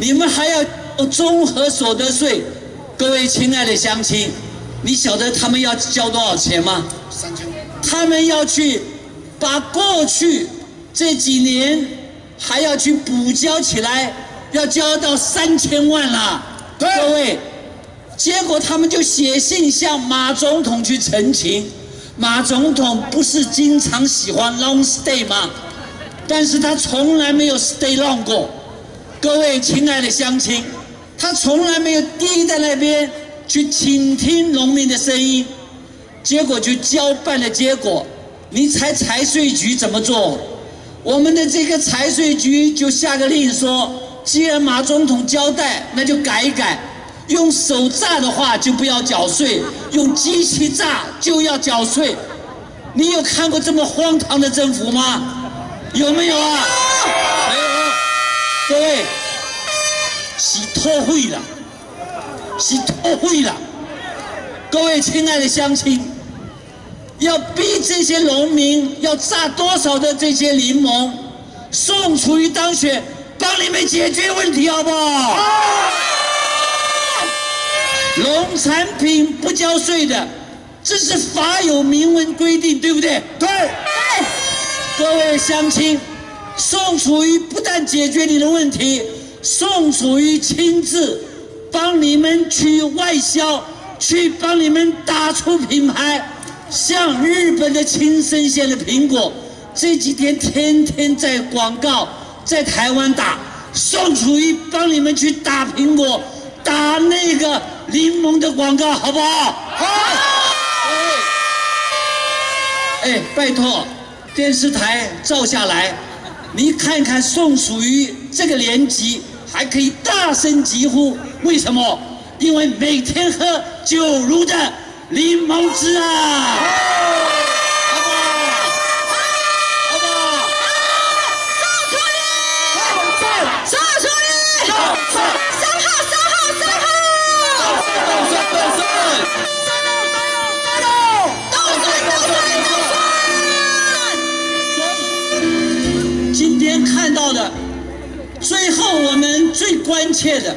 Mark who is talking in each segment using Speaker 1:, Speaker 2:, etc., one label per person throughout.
Speaker 1: 你们还要综合所得税。各位亲爱的乡亲，你晓得他们要交多少钱吗？
Speaker 2: 三千。
Speaker 1: 他们要去把过去这几年还要去补交起来，要交到三千万了。各位，结果他们就写信向马总统去澄清。马总统不是经常喜欢 long stay 吗？但是他从来没有 stay long 过。各位亲爱的乡亲，他从来没有低在那边去倾听农民的声音。结果就交办的结果，你猜财税局怎么做？我们的这个财税局就下个令说，既然马总统交代，那就改一改。用手榨的话就不要缴税，用机器榨就要缴税。你有看过这么荒唐的政府吗？有没有啊？没有。各位，洗脱会了，洗脱会了。各位亲爱的乡亲，要逼这些农民要榨多少的这些柠檬，宋楚瑜当选，帮你们解决问题，好不好？农产品不交税的，这是法有明文规定，对不对？
Speaker 2: 对。
Speaker 1: 各位乡亲，宋楚瑜不但解决你的问题，宋楚瑜亲自帮你们去外销，去帮你们打出品牌，像日本的青森县的苹果，这几天天天在广告，在台湾打，宋楚瑜帮你们去打苹果，打那个。柠檬的广告好不好？
Speaker 2: 好。
Speaker 1: 哎，拜托，电视台照下来，你看看宋楚瑜这个年纪还可以大声疾呼，为什么？因为每天喝酒如的柠檬汁啊。关切的，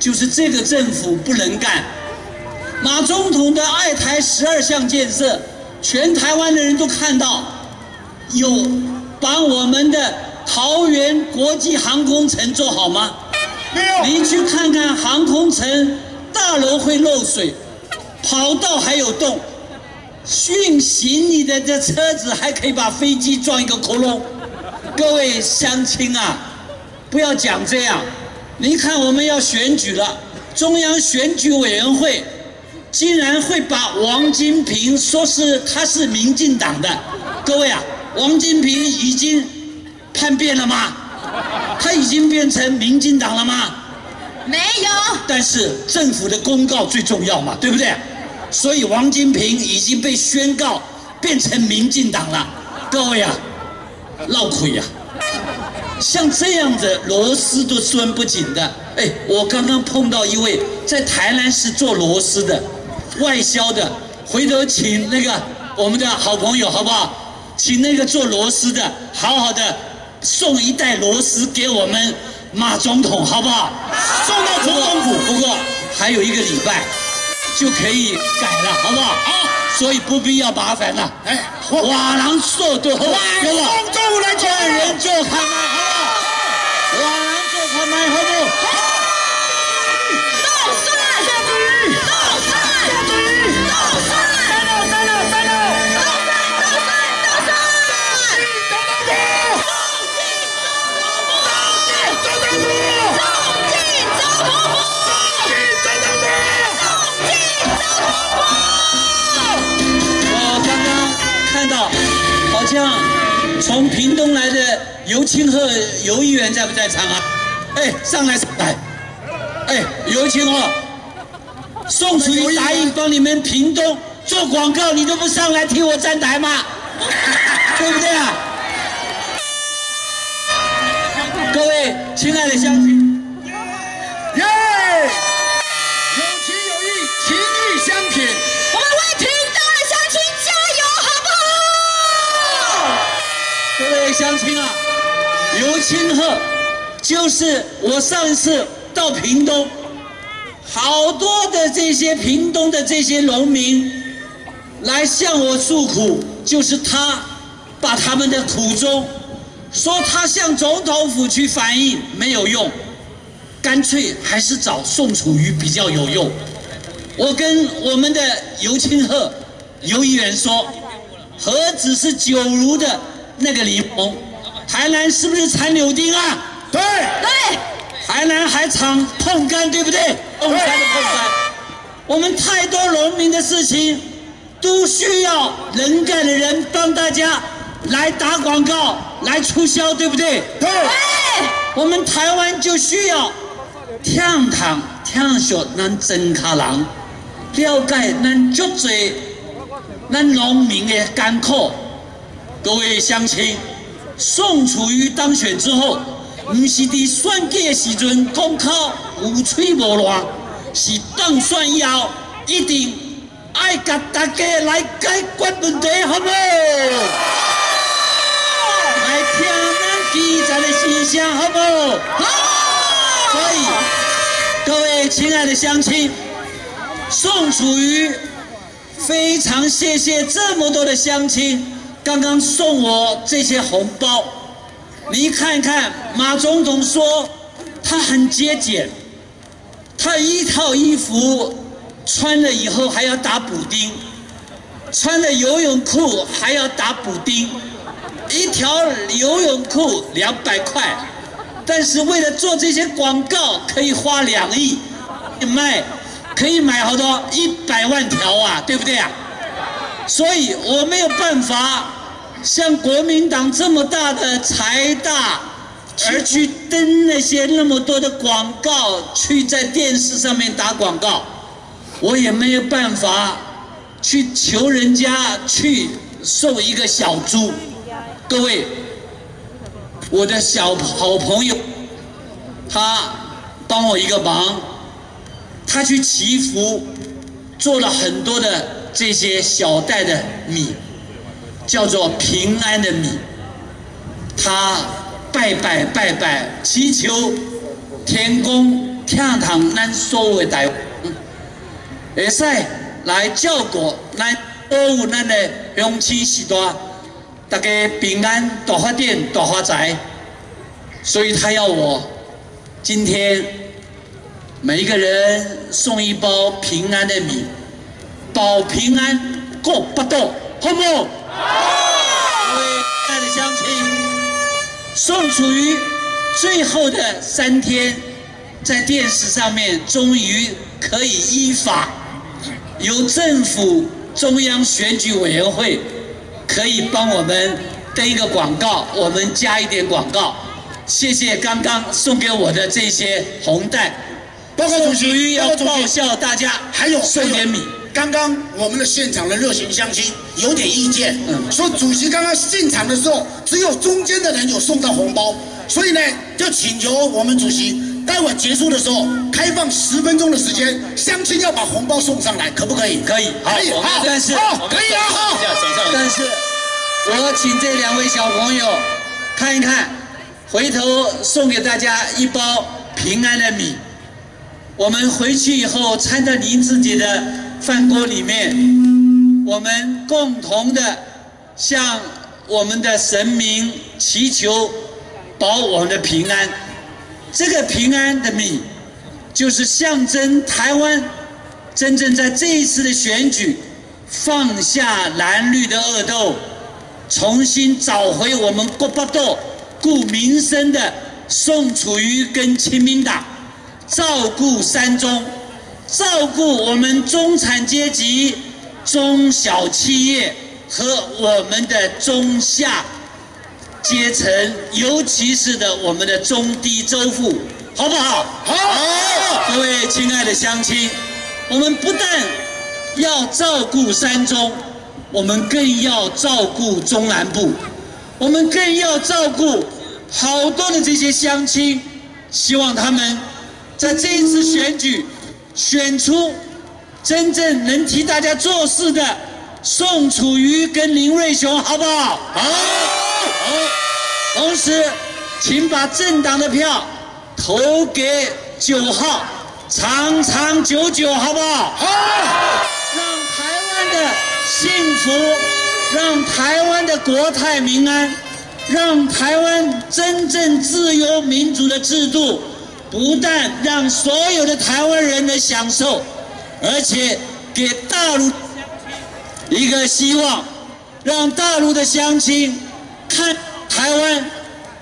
Speaker 1: 就是这个政府不能干。马总统的爱台十二项建设，全台湾的人都看到，有把我们的桃园国际航空城做好吗？
Speaker 2: 没有。
Speaker 1: 你去看看航空城大楼会漏水，跑道还有洞，运行你的这车子还可以把飞机撞一个窟窿。各位乡亲啊！不要讲这样，你看我们要选举了，中央选举委员会竟然会把王金平说是他是民进党的，各位啊，王金平已经叛变了吗？他已经变成民进党了吗？
Speaker 3: 没有。
Speaker 1: 但是政府的公告最重要嘛，对不对？所以王金平已经被宣告变成民进党了，各位啊，闹鬼呀！像这样的螺丝都拴不紧的，哎，我刚刚碰到一位在台南市做螺丝的，外销的，回头请那个我们的好朋友好不好？请那个做螺丝的，好好的送一袋螺丝给我们马总统好不好？送到总统府，不过还有一个礼拜就可以改了，好不好？啊，所以不必要麻烦了。哎，瓦郎说多，瓦
Speaker 2: 郎中来
Speaker 1: 见人就看从屏东来的。尤清鹤尤议员在不在场啊？哎，上来上来！哎，尤清鹤，宋楚瑜答应帮你们屏东做广告，你都不上来替我站台吗？对不对啊？各位亲爱的乡亲，
Speaker 2: 耶！有情有义，情义相挺，
Speaker 3: 我们为屏东的乡亲加油，好不好？
Speaker 1: 各位乡亲啊！尤清鹤就是我上次到屏东，好多的这些屏东的这些农民来向我诉苦，就是他把他们的苦衷说他向总统府去反映没有用，干脆还是找宋楚瑜比较有用。我跟我们的尤清鹤尤议员说，何止是九如的那个李鹏，台南是不是产柳丁啊？
Speaker 2: 对，
Speaker 3: 对，
Speaker 1: 台南还产碰干，对不对？我们太多农民的事情，都需要能干的人帮大家来打广告、来促销，对不对？
Speaker 2: 对，
Speaker 1: 我们台湾就需要听堂听学咱真卡人，了解咱足多咱农民的艰苦。各位乡亲，宋楚瑜当选之后，不是伫选举的时阵讲口有嘴无乱，是当选以后一定爱甲大家来解决问题，好不好？来听咱基层的心声，好不好？好。所以，各位亲爱的乡亲，宋楚瑜非常谢谢这么多的乡亲刚刚送我这些红包。你看看，马总统说他很节俭，他一套衣服穿了以后还要打补丁，穿了游泳裤还要打补丁，一条游泳裤两百块，但是为了做这些广告可以花两亿卖，可以买好多一百万条啊，对不对啊？所以我没有办法像国民党这么大的财大，而去登那些那么多的广告，去在电视上面打广告，我也没有办法去求人家去送一个小猪。各位，我的小好朋友，他帮我一个忙，他去祈福，做了很多的这些小袋的米，叫做平安的米。他拜拜拜拜，祈求天公天堂咱所有的台湾，会使来照顾咱保护咱的乡亲时代，大家平安大发展大发财。所以他要我今天每一个人送一包平安的米，保平安过不斗，好不好？各位亲爱的乡亲，宋楚瑜最后的三天，在电视上面终于可以依法由政府中央选举委员会可以帮我们登一个广告，我们加一点广告。谢谢刚刚送给我的这些红
Speaker 2: 带，
Speaker 1: 宋楚瑜
Speaker 2: 席，
Speaker 1: 要报效大家，
Speaker 2: 还有
Speaker 1: 送点米。
Speaker 2: 刚刚我们的现场的热情相亲有点意见，
Speaker 1: 嗯
Speaker 2: 说主席刚刚进场的时候，只有中间的人有送到红包，所以呢，就请求我们主席待会结束的时候开放十分钟的时间，相亲要把红包送上来，可不可以？
Speaker 1: 可以，好
Speaker 2: 可以，
Speaker 1: 但是
Speaker 2: 好，可以啊，好。
Speaker 1: 但是，我请这两位小朋友看一看，回头送给大家一包平安的米。我们回去以后掺着您自己的饭锅里面，我们共同的向我们的神明祈求保我们的平安。这个平安的米，就是象征台湾真正在这一次的选举放下蓝绿的恶斗，重新找回我们国不斗顾民生的宋楚瑜跟亲民党，照顾山中，照顾我们中产阶级、中小企业和我们的中下阶层，尤其是的我们的中低州富，好不好？
Speaker 2: 好，
Speaker 1: 各位亲爱的乡亲，我们不但要照顾山中，我们更要照顾中南部，我们更要照顾好多的这些乡亲，希望他们在这一次选举选出真正能替大家做事的宋楚瑜跟林瑞雄，好不好？好，好。同时，请把政党的票投给九号，长长久久，好不好？
Speaker 2: 好，
Speaker 1: 让台湾的幸福，让台湾的国泰民安，让台湾真正自由民主的制度，不但让所有的台湾人能享受，而且给大陆一个希望，让大陆的乡亲看台湾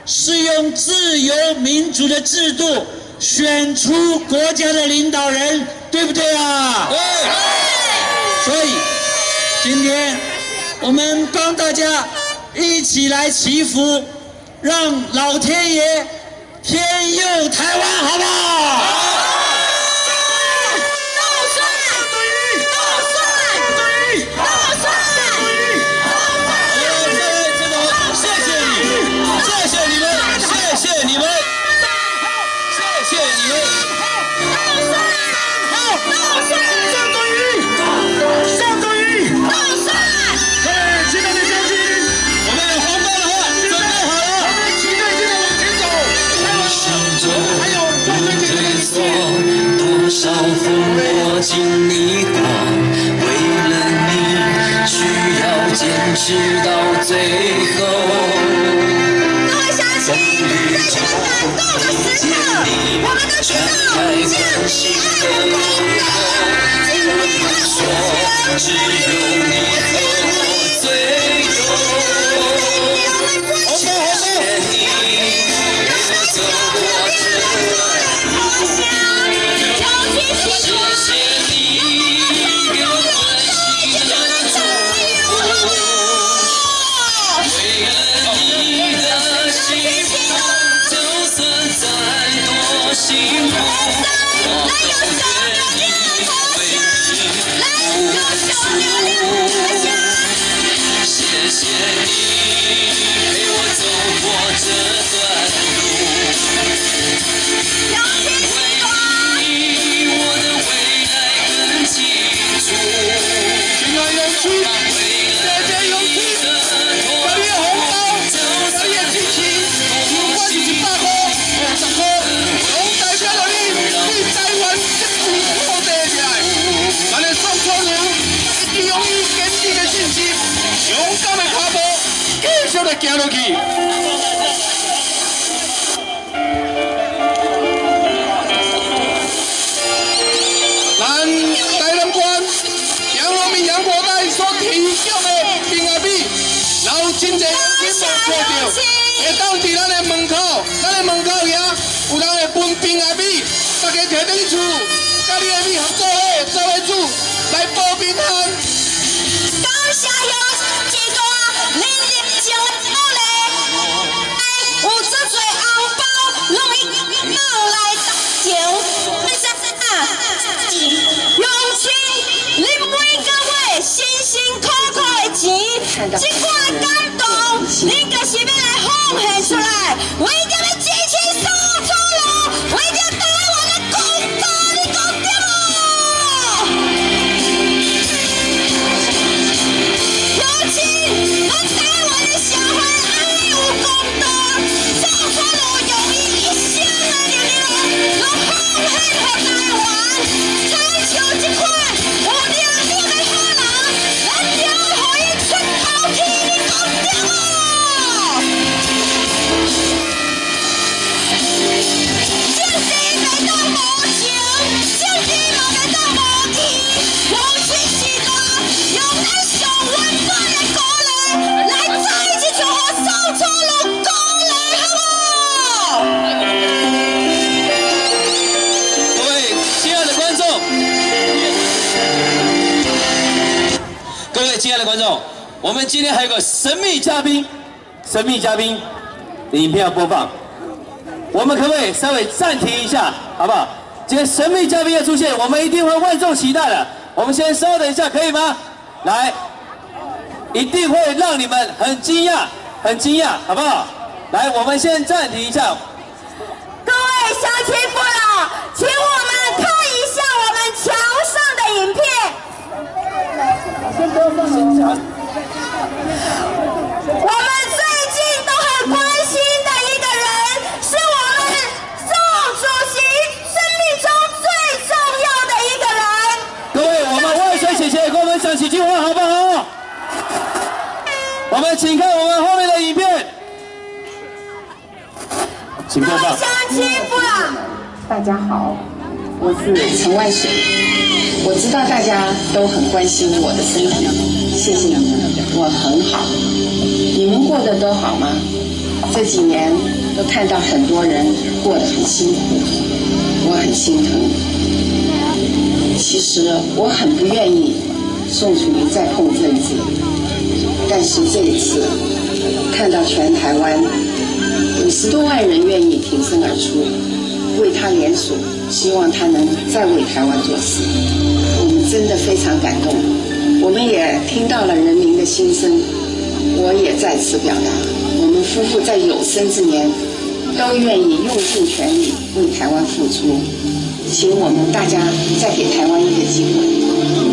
Speaker 1: 是用自由民主的制度选出国家的领导人，对不对啊？对。所以今天我们帮大家一起来祈福，让老天爷天佑台湾，好不好？
Speaker 4: 只有
Speaker 2: 行落去。咱台南县杨罗民杨国代所提供的平安米，然后真侪金无看到，会当伫咱的门口，咱的门口遐有人会分平安米，大家摕转厝，甲你的米合作伙做伙煮，来保平安。
Speaker 3: 有
Speaker 4: 们今天还有个神秘嘉宾，神秘嘉宾，影片要播放，我们可不可以稍微暂停一下，好不好？今天神秘嘉宾要出现，我们一定会万众期待的。我们先稍等一下，可以吗？来，一定会让你们很惊讶，很惊讶，好不好？来，我们先暂停一下，
Speaker 3: 各位乡亲父老，请我们看一下我们墙上的影片。我们最我们最近都很关心的一个人，是我们宋主席生命中最重要的一个人。
Speaker 4: 各位，我们万岁姐姐给我们讲几句话好不好？我们请看我们后面的影片，请播。
Speaker 5: 大家好，我是陈万水。我知道大家都很关心我的身体，谢谢你们，我很好。你们过得都好吗？这几年都看到很多人过得很辛苦，我很心疼。其实我很不愿意宋楚瑜再碰政治，但是这一次看到全台湾五十多万人愿意挺身而出，为他联署，希望他能再为台湾做事，真的非常感动。我们也听到了人民的心声，我也在此表达，我们夫妇在有生之年都愿意用尽全力为台湾付出，请我们大家再给台湾一个机会。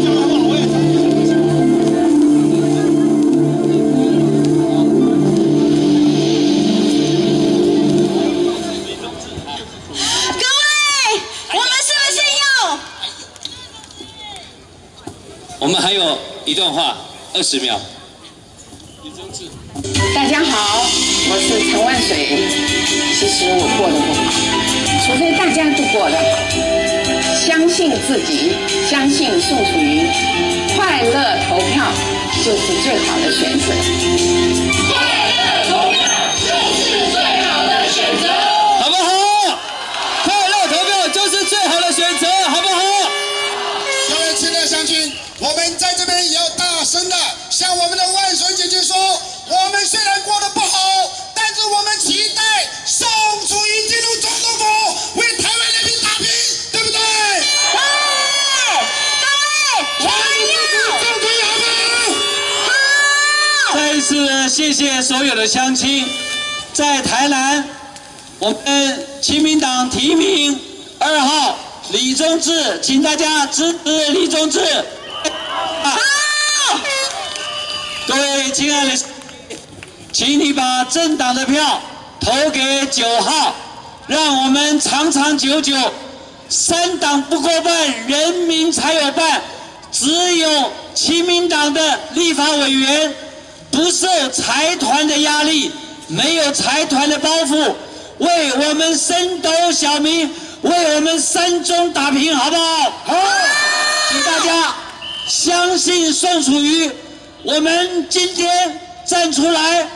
Speaker 4: 一段话，二十秒。
Speaker 5: 大家好，我是陈万水。其实我过得不好，除非大家都过得好。相信自己，相信宋楚瑜，快乐投票就是最好的选择。
Speaker 1: 所有的乡亲，在台南，我们亲民党提名二号李宗志，请大家支持李宗志。
Speaker 3: 好！
Speaker 1: 各位亲爱的，请你把政党的票投给九号，让我们长长久久。三党不过半，人民才有伴。只有亲民党的立法委员不受财团的压力，没有财团的包袱，为我们升斗小民，为我们山中打拼，好不好？好，请大家相信宋楚瑜。我们今天站出来，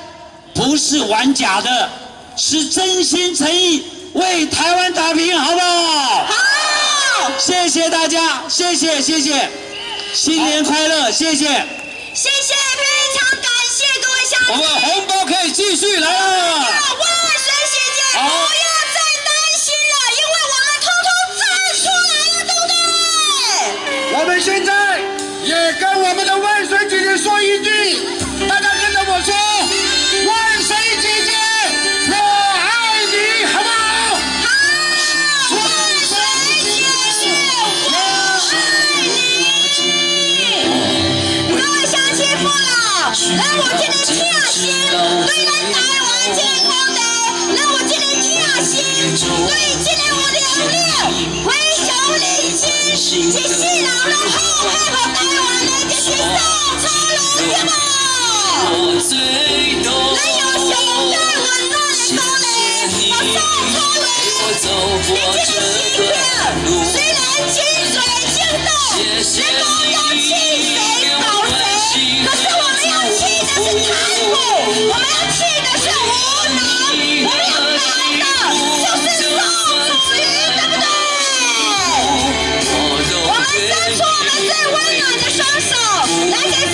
Speaker 1: 不是玩假的，是真心诚意为台湾打拼，好不好？
Speaker 3: 好！
Speaker 1: 谢谢大家，谢谢谢谢，新年快乐，谢谢。
Speaker 3: 谢谢。
Speaker 4: 我们红包可以继续来了。
Speaker 3: 万水姐姐，不要再担心了，因为我们通通站出来了，对不对？
Speaker 2: 我们现在也跟我们的万水姐姐说一句，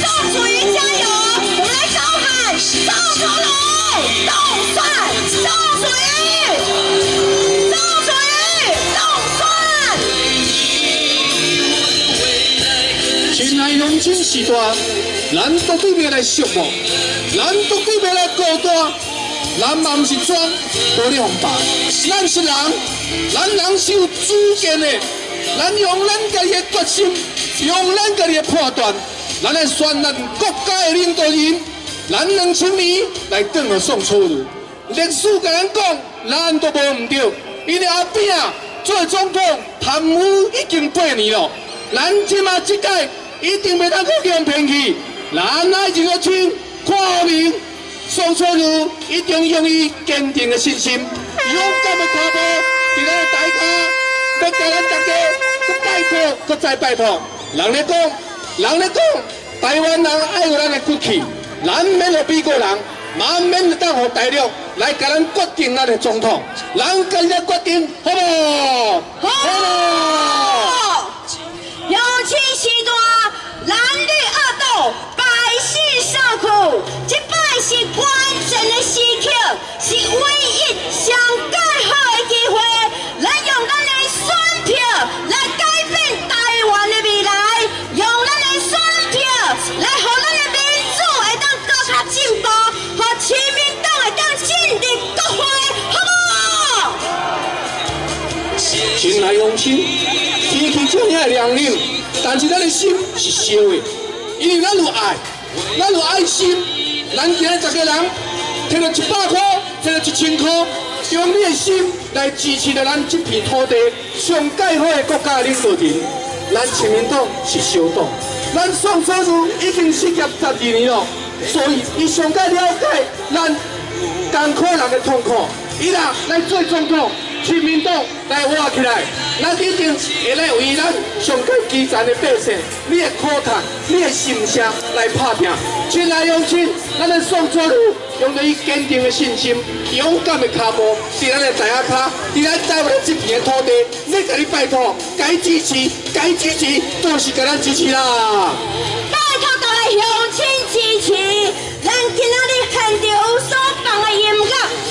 Speaker 3: 宋楚瑜加油！我们来高喊：宋楚瑜，动算，宋楚瑜，宋楚瑜，动算。
Speaker 6: 亲爱乡亲时代，咱都对未来寂寞，咱都对未来孤单。咱嘛毋是装玻璃红白，咱是人，咱人是有主见的。咱用咱家己的决心，用咱家己的判断，咱来选咱国家的领导人。咱两千年来等下宋楚瑜，历史甲咱讲，咱都无毋对，因为后壁做总统贪污已经八年了。咱即马即届一定袂当去给人骗去。咱爱一个亲看明，宋楚瑜一定用伊坚定的信心、勇敢的脚步，伫咧大家要甲咱大家去拜托，搁再拜托。人咧讲，人咧讲，台湾人爱有咱的骨气，咱免互美国人，嘛免当互大陆来甲咱决定咱的总统，咱今日决定好不？
Speaker 3: 好。有请时段蓝绿二斗，百姓受苦，这摆是关键的时刻，是唯一上
Speaker 6: 但是咱的心是烧的，因为咱有爱，咱有爱心，咱今日十个人摕了一百块，摕了一千块，用你的心来支持了咱这片土地上盖好的国家领导人。咱亲民党是小党，咱宋楚瑜已经失业十二年了，所以伊上该了解咱艰苦人的痛苦，伊若来做总统。亲民党来活起来，咱一定会来为咱上届基层的百姓，你的苦叹，你的心声来拍拼。亲爱乡亲，咱的宋楚瑜用着伊坚定的信心、勇敢的脚步，伫咱的台下卡，伫咱台湾这片的土地，你甲你拜托，该支持，该支持，就是甲咱支持啦。
Speaker 3: 拜托各位乡亲支持，咱今仔日现场有所放的音乐。